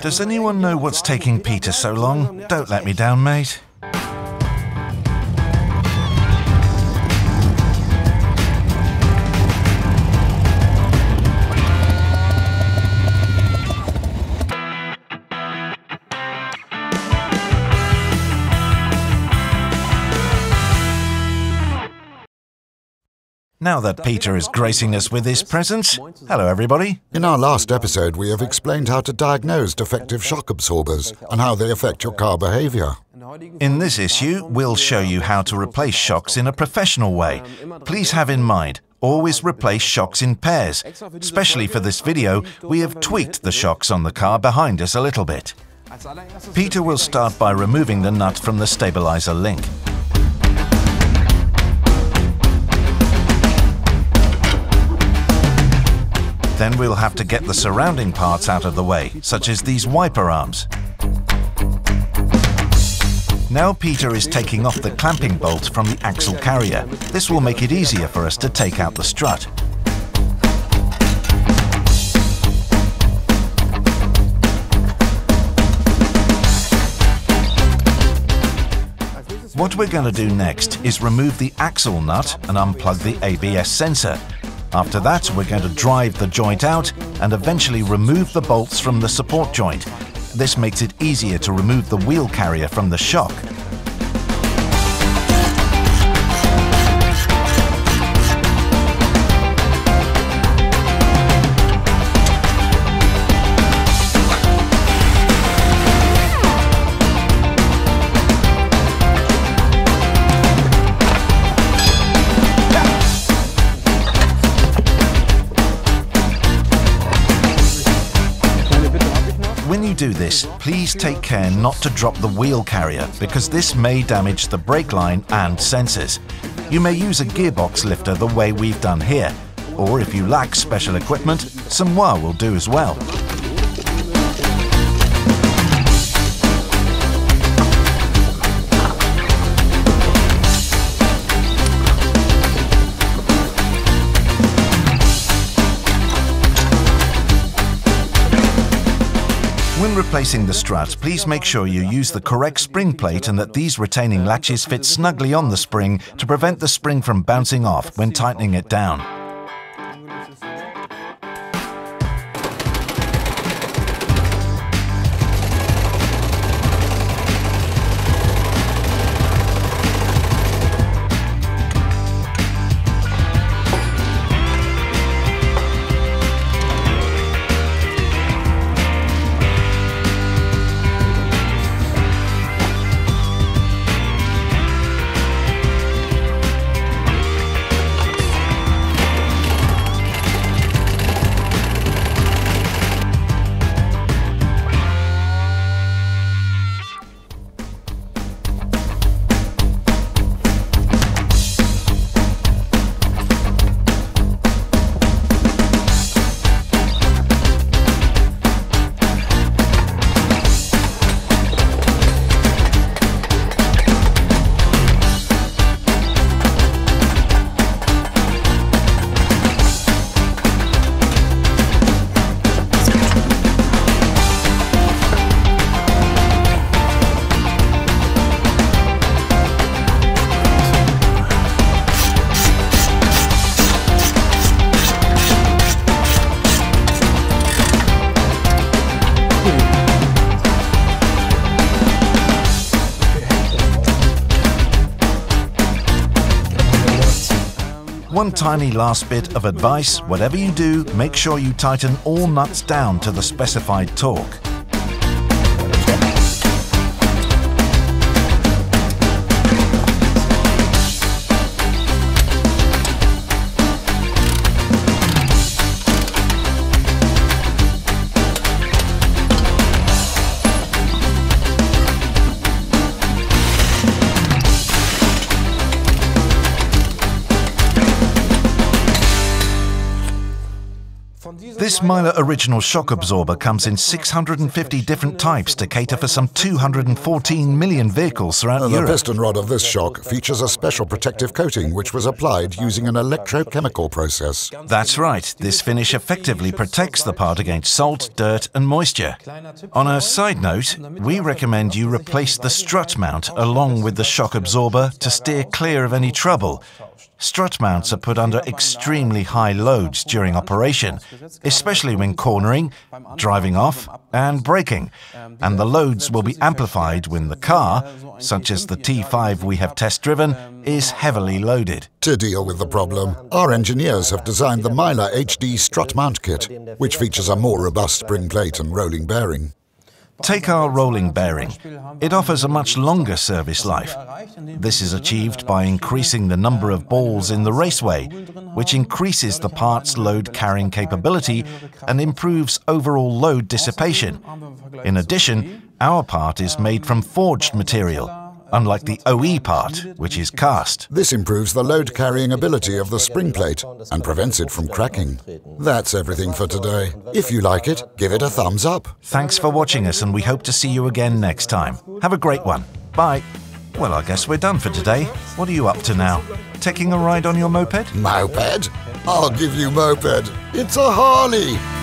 Does anyone know what's taking Peter so long? Don't let me down, mate. Now that Peter is gracing us with his presence, hello everybody. In our last episode, we have explained how to diagnose defective shock absorbers and how they affect your car behavior. In this issue, we'll show you how to replace shocks in a professional way. Please have in mind, always replace shocks in pairs. Especially for this video, we have tweaked the shocks on the car behind us a little bit. Peter will start by removing the nut from the stabilizer link. Then we'll have to get the surrounding parts out of the way, such as these wiper arms. Now Peter is taking off the clamping bolt from the axle carrier. This will make it easier for us to take out the strut. What we're going to do next is remove the axle nut and unplug the ABS sensor. After that, we're going to drive the joint out and eventually remove the bolts from the support joint. This makes it easier to remove the wheel carrier from the shock. Do this, please take care not to drop the wheel carrier because this may damage the brake line and sensors. You may use a gearbox lifter the way we've done here, or if you lack special equipment, some wire will do as well. Replacing the strut, please make sure you use the correct spring plate and that these retaining latches fit snugly on the spring to prevent the spring from bouncing off when tightening it down. One tiny last bit of advice, whatever you do, make sure you tighten all nuts down to the specified torque. This MEYLE original shock absorber comes in 650 different types to cater for some 214 million vehicles throughout The Europe. The piston rod of this shock features a special protective coating which was applied using an electrochemical process. That's right, this finish effectively protects the part against salt, dirt and moisture. On a side note, we recommend you replace the strut mount along with the shock absorber to steer clear of any trouble. Strut mounts are put under extremely high loads during operation, especially when cornering, driving off and braking, and the loads will be amplified when the car, such as the T5 we have test driven, is heavily loaded. To deal with the problem, our engineers have designed the MEYLE HD strut mount kit, which features a more robust spring plate and rolling bearing. Take our rolling bearing. It offers a much longer service life. This is achieved by increasing the number of balls in the raceway, which increases the part's load carrying capability and improves overall load dissipation. In addition, our part is made from forged material, unlike the OE part, which is cast. This improves the load carrying ability of the spring plate and prevents it from cracking. That's everything for today. If you like it, give it a thumbs up. Thanks for watching us, and we hope to see you again next time. Have a great one. Bye. Well, I guess we're done for today. What are you up to now? Taking a ride on your moped? Moped? I'll give you moped. It's a Harley.